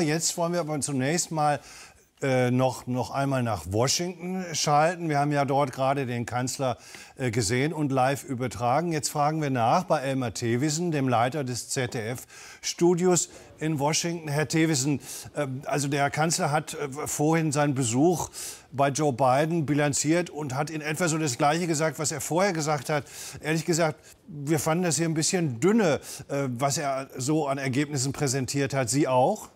Jetzt wollen wir aber zunächst mal äh, noch, noch einmal nach Washington schalten. Wir haben ja dort gerade den Kanzler äh, gesehen und live übertragen. Jetzt fragen wir nach bei Elmar Thewissen, dem Leiter des ZDF-Studios in Washington. Herr Thewissen, äh, also der Kanzler hat äh, vorhin seinen Besuch bei Joe Biden bilanziert und hat in etwa so das Gleiche gesagt, was er vorher gesagt hat. Ehrlich gesagt, wir fanden das hier ein bisschen dünne, äh, was er so an Ergebnissen präsentiert hat. Sie auch?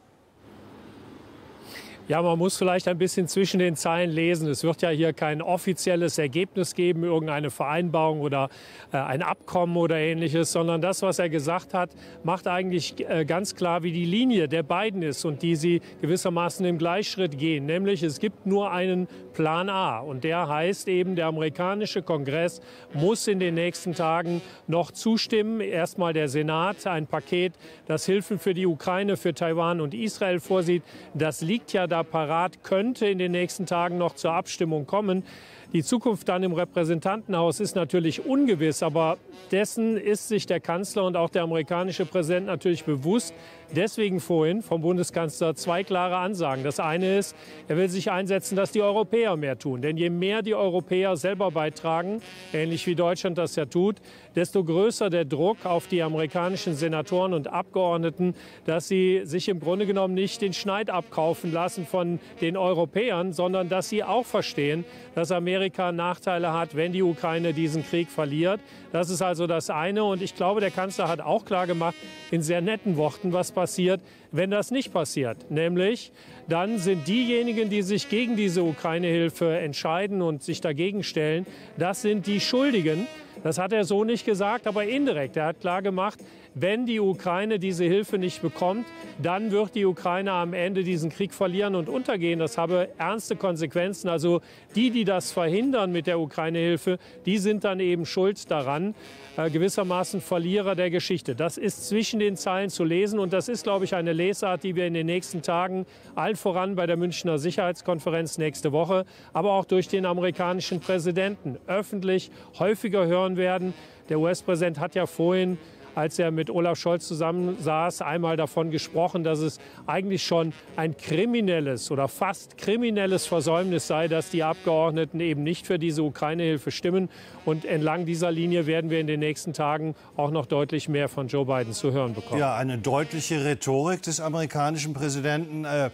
Ja, man muss vielleicht ein bisschen zwischen den Zeilen lesen. Es wird ja hier kein offizielles Ergebnis geben, irgendeine Vereinbarung oder äh, ein Abkommen oder ähnliches, sondern das, was er gesagt hat, macht eigentlich äh, ganz klar, wie die Linie der beiden ist und die sie gewissermaßen im Gleichschritt gehen. Nämlich es gibt nur einen Plan A und der heißt eben, der amerikanische Kongress muss in den nächsten Tagen noch zustimmen. Erstmal der Senat, ein Paket, das Hilfen für die Ukraine, für Taiwan und Israel vorsieht. Das liegt ja da da parat, könnte in den nächsten Tagen noch zur Abstimmung kommen. Die Zukunft dann im Repräsentantenhaus ist natürlich ungewiss, aber dessen ist sich der Kanzler und auch der amerikanische Präsident natürlich bewusst. Deswegen vorhin vom Bundeskanzler zwei klare Ansagen. Das eine ist, er will sich einsetzen, dass die Europäer mehr tun. Denn je mehr die Europäer selber beitragen, ähnlich wie Deutschland das ja tut, desto größer der Druck auf die amerikanischen Senatoren und Abgeordneten, dass sie sich im Grunde genommen nicht den Schneid abkaufen lassen von den Europäern, sondern dass sie auch verstehen, dass Amerika Nachteile hat, wenn die Ukraine diesen Krieg verliert. Das ist also das eine. Und ich glaube, der Kanzler hat auch klar gemacht, in sehr netten Worten, was passiert, wenn das nicht passiert. Nämlich, dann sind diejenigen, die sich gegen diese Ukraine-Hilfe entscheiden und sich dagegen stellen, das sind die Schuldigen. Das hat er so nicht gesagt, aber indirekt. Er hat klar gemacht, wenn die Ukraine diese Hilfe nicht bekommt, dann wird die Ukraine am Ende diesen Krieg verlieren und untergehen. Das habe ernste Konsequenzen. Also die, die das verhindern mit der Ukraine-Hilfe, die sind dann eben schuld daran, äh, gewissermaßen Verlierer der Geschichte. Das ist zwischen den Zeilen zu lesen und das ist, glaube ich, eine Lesart, die wir in den nächsten Tagen allen voran bei der Münchner Sicherheitskonferenz nächste Woche, aber auch durch den amerikanischen Präsidenten öffentlich häufiger hören werden. Der US-Präsident hat ja vorhin als er mit Olaf Scholz zusammensaß, einmal davon gesprochen, dass es eigentlich schon ein kriminelles oder fast kriminelles Versäumnis sei, dass die Abgeordneten eben nicht für diese Ukraine-Hilfe stimmen. Und entlang dieser Linie werden wir in den nächsten Tagen auch noch deutlich mehr von Joe Biden zu hören bekommen. Ja, eine deutliche Rhetorik des amerikanischen Präsidenten. Äh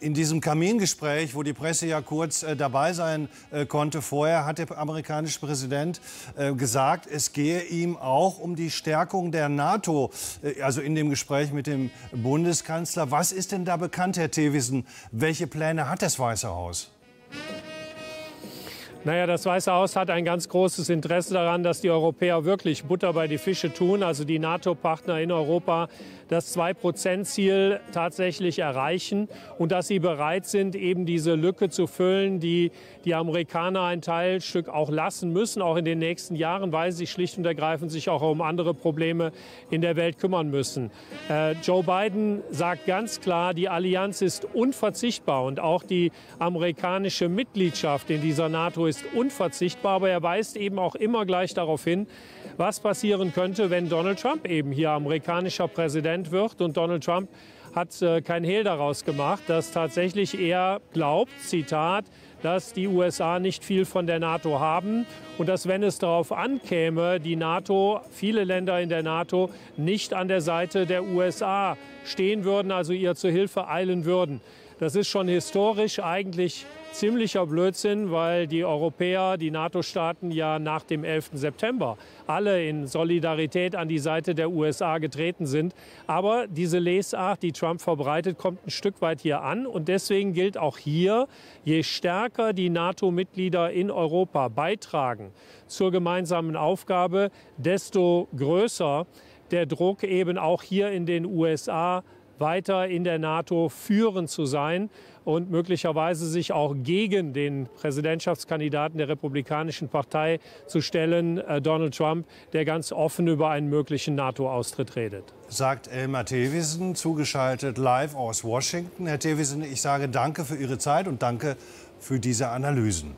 in diesem Kamingespräch, wo die Presse ja kurz äh, dabei sein äh, konnte vorher, hat der amerikanische Präsident äh, gesagt, es gehe ihm auch um die Stärkung der NATO, äh, also in dem Gespräch mit dem Bundeskanzler. Was ist denn da bekannt, Herr Thewissen? Welche Pläne hat das Weiße Haus? Naja, das Weiße Haus hat ein ganz großes Interesse daran, dass die Europäer wirklich Butter bei die Fische tun, also die NATO-Partner in Europa das 2-Prozent-Ziel tatsächlich erreichen und dass sie bereit sind, eben diese Lücke zu füllen, die die Amerikaner ein Teilstück auch lassen müssen, auch in den nächsten Jahren, weil sie schlicht und ergreifend sich auch um andere Probleme in der Welt kümmern müssen. Äh, Joe Biden sagt ganz klar, die Allianz ist unverzichtbar und auch die amerikanische Mitgliedschaft in dieser NATO ist unverzichtbar, aber er weist eben auch immer gleich darauf hin, was passieren könnte, wenn Donald Trump eben hier amerikanischer Präsident wird. Und Donald Trump hat äh, kein Hehl daraus gemacht, dass tatsächlich er glaubt, Zitat, dass die USA nicht viel von der NATO haben und dass, wenn es darauf ankäme, die NATO, viele Länder in der NATO nicht an der Seite der USA stehen würden, also ihr zur Hilfe eilen würden. Das ist schon historisch eigentlich ziemlicher Blödsinn, weil die Europäer, die NATO-Staaten ja nach dem 11. September alle in Solidarität an die Seite der USA getreten sind. Aber diese Lesart, die Trump verbreitet, kommt ein Stück weit hier an. Und deswegen gilt auch hier, je stärker die NATO-Mitglieder in Europa beitragen zur gemeinsamen Aufgabe, desto größer der Druck eben auch hier in den USA weiter in der NATO führend zu sein und möglicherweise sich auch gegen den Präsidentschaftskandidaten der Republikanischen Partei zu stellen, äh, Donald Trump, der ganz offen über einen möglichen NATO-Austritt redet. Sagt Elmar Thewissen, zugeschaltet live aus Washington. Herr Thewissen, ich sage danke für Ihre Zeit und danke für diese Analysen.